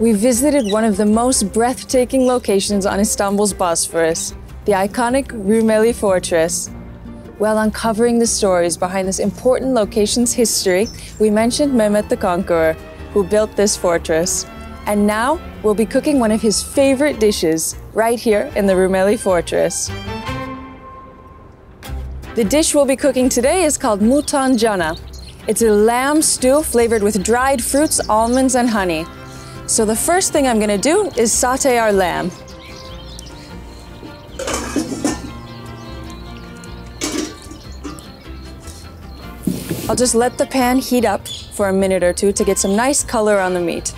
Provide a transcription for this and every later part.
we visited one of the most breathtaking locations on Istanbul's Bosphorus, the iconic Rumeli Fortress. While uncovering the stories behind this important location's history, we mentioned Mehmed the Conqueror, who built this fortress. And now we'll be cooking one of his favorite dishes right here in the Rumeli Fortress. The dish we'll be cooking today is called mutancana. It's a lamb stew flavored with dried fruits, almonds, and honey. So the first thing I'm gonna do is saute our lamb. I'll just let the pan heat up for a minute or two to get some nice color on the meat.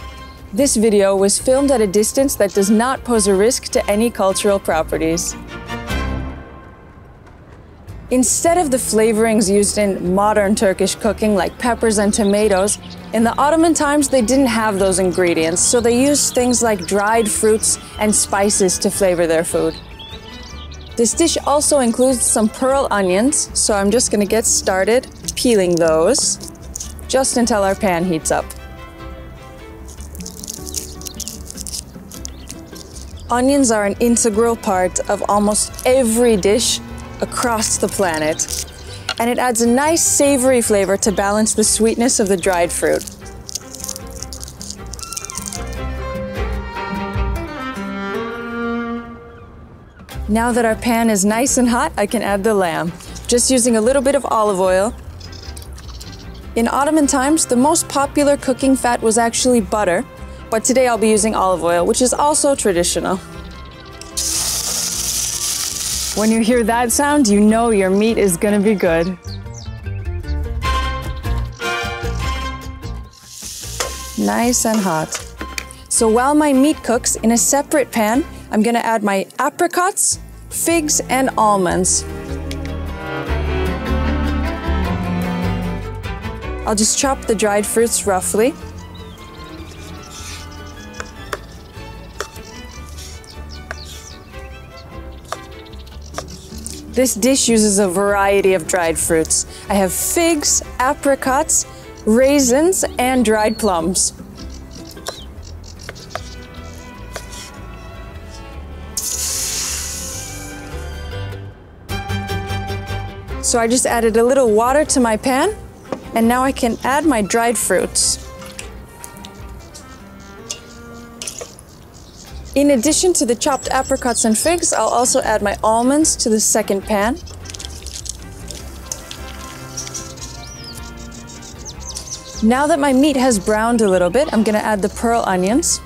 This video was filmed at a distance that does not pose a risk to any cultural properties. Instead of the flavorings used in modern Turkish cooking like peppers and tomatoes, in the Ottoman times they didn't have those ingredients, so they used things like dried fruits and spices to flavor their food. This dish also includes some pearl onions, so I'm just gonna get started peeling those just until our pan heats up. Onions are an integral part of almost every dish across the planet. And it adds a nice savory flavor to balance the sweetness of the dried fruit. Now that our pan is nice and hot, I can add the lamb. Just using a little bit of olive oil. In Ottoman times, the most popular cooking fat was actually butter, but today I'll be using olive oil, which is also traditional. When you hear that sound, you know your meat is gonna be good. Nice and hot. So while my meat cooks in a separate pan, I'm gonna add my apricots, figs, and almonds. I'll just chop the dried fruits roughly. This dish uses a variety of dried fruits. I have figs, apricots, raisins, and dried plums. So I just added a little water to my pan, and now I can add my dried fruits. In addition to the chopped apricots and figs, I'll also add my almonds to the second pan. Now that my meat has browned a little bit, I'm gonna add the pearl onions.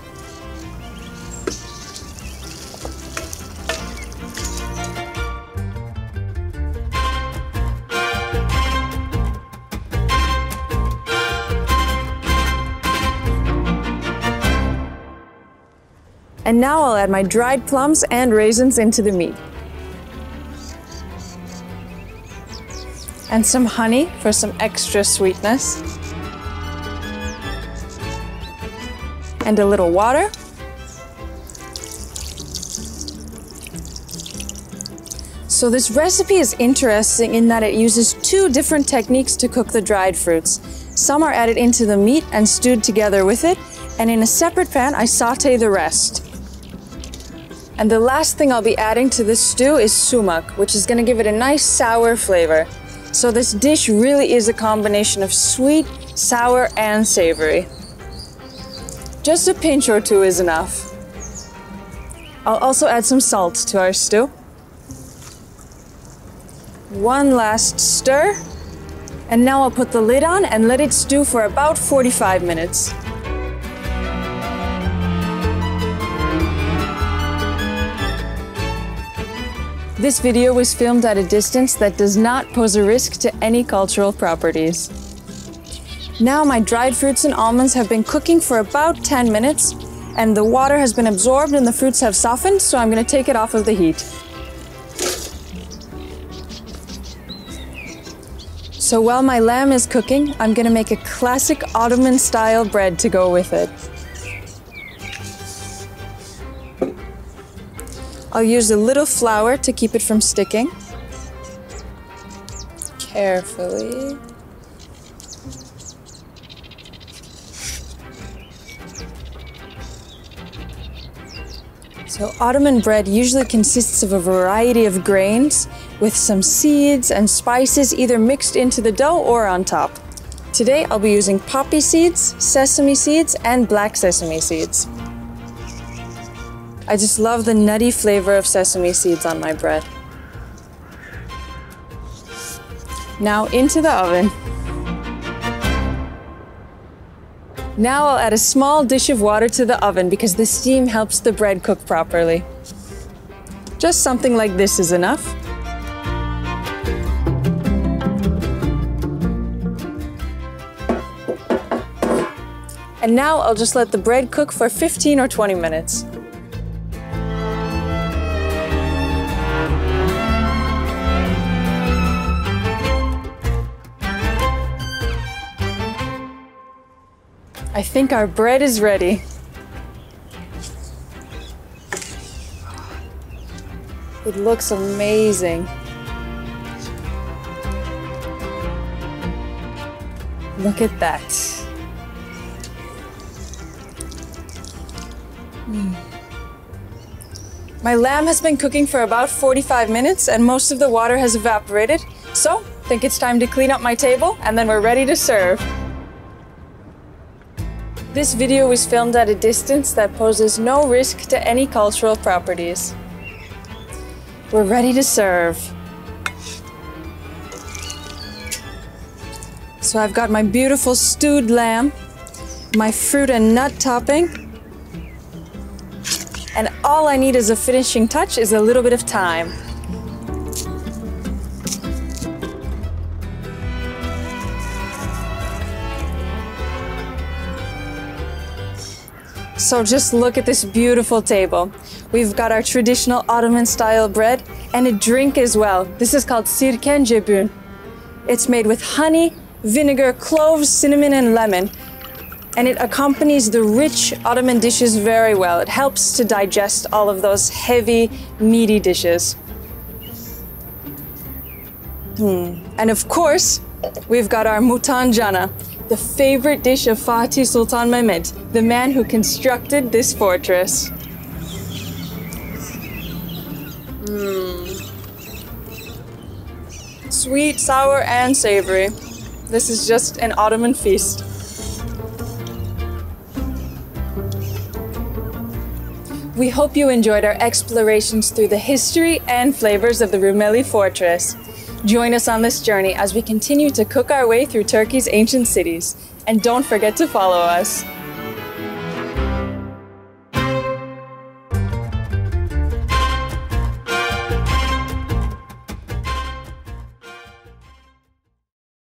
And now I'll add my dried plums and raisins into the meat. And some honey for some extra sweetness. And a little water. So this recipe is interesting in that it uses two different techniques to cook the dried fruits. Some are added into the meat and stewed together with it, and in a separate pan I saute the rest. And the last thing I'll be adding to this stew is sumac, which is gonna give it a nice sour flavor. So this dish really is a combination of sweet, sour, and savory. Just a pinch or two is enough. I'll also add some salt to our stew. One last stir. And now I'll put the lid on and let it stew for about 45 minutes. This video was filmed at a distance that does not pose a risk to any cultural properties. Now my dried fruits and almonds have been cooking for about 10 minutes and the water has been absorbed and the fruits have softened, so I'm going to take it off of the heat. So while my lamb is cooking, I'm going to make a classic Ottoman style bread to go with it. I'll use a little flour to keep it from sticking. Carefully. So Ottoman bread usually consists of a variety of grains with some seeds and spices either mixed into the dough or on top. Today I'll be using poppy seeds, sesame seeds, and black sesame seeds. I just love the nutty flavor of sesame seeds on my bread. Now into the oven. Now I'll add a small dish of water to the oven because the steam helps the bread cook properly. Just something like this is enough. And now I'll just let the bread cook for 15 or 20 minutes. I think our bread is ready. It looks amazing. Look at that. Mm. My lamb has been cooking for about 45 minutes and most of the water has evaporated. So, I think it's time to clean up my table and then we're ready to serve. This video was filmed at a distance that poses no risk to any cultural properties. We're ready to serve. So I've got my beautiful stewed lamb, my fruit and nut topping, and all I need as a finishing touch is a little bit of thyme. So just look at this beautiful table. We've got our traditional Ottoman style bread and a drink as well. This is called sirken jebun. It's made with honey, vinegar, cloves, cinnamon, and lemon. And it accompanies the rich Ottoman dishes very well. It helps to digest all of those heavy, meaty dishes. Hmm. And of course, we've got our mutancana the favorite dish of Fatih Sultan Mehmed, the man who constructed this fortress. Mm. Sweet, sour, and savory. This is just an Ottoman feast. We hope you enjoyed our explorations through the history and flavors of the Rumeli Fortress. Join us on this journey as we continue to cook our way through Turkey's ancient cities. And don't forget to follow us.